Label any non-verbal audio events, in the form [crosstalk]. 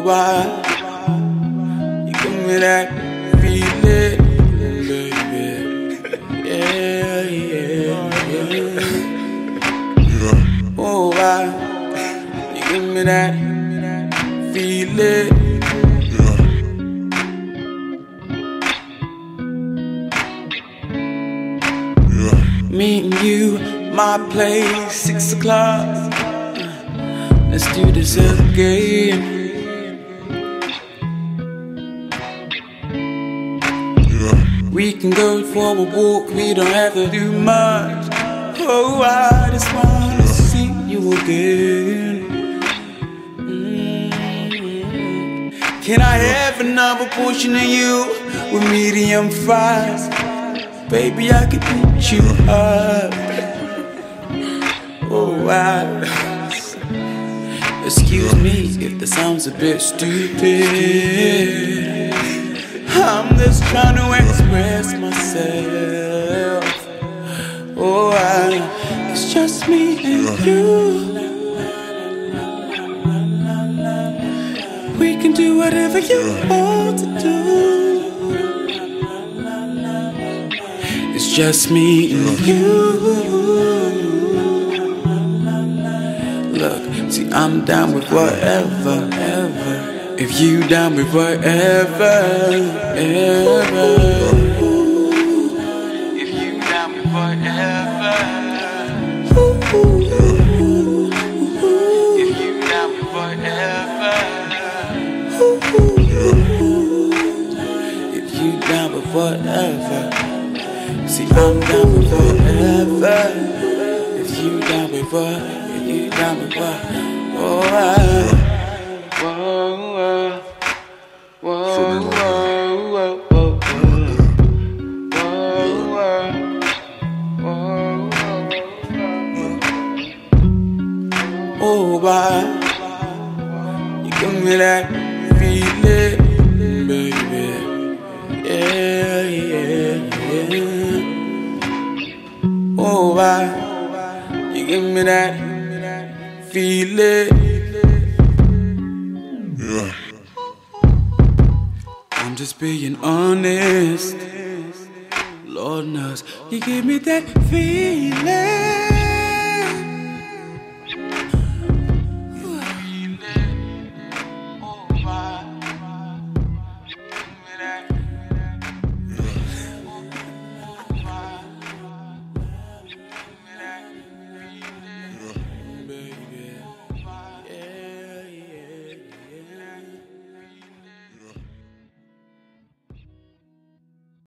Oh, why you give me that feeling, baby? Yeah, yeah, yeah. Oh, why you give me that feeling? Me and you, my place, six o'clock. Let's do this again. We can go for a walk, we don't have to do much. Oh, I just wanna see you again. Mm. Can I have another portion of you with medium fries? Baby, I could eat you up. Oh, I. [laughs] Excuse me if that sounds a bit stupid. I'm just trying to express myself. Oh, I, it's just me and you. We can do whatever you want to do. It's just me and you. Look, see, I'm down with whatever, ever. If you down with whatever, ever. If you down with whatever. If you down with whatever. If you down with whatever. See, I'm down with whatever. If you down with what, if you down with what, oh, I. Whoa, why you give me that feeling, baby? Yeah, yeah, yeah. Oh, why you give me that feeling? Yeah. I'm just being honest. Lord knows you give me that feeling.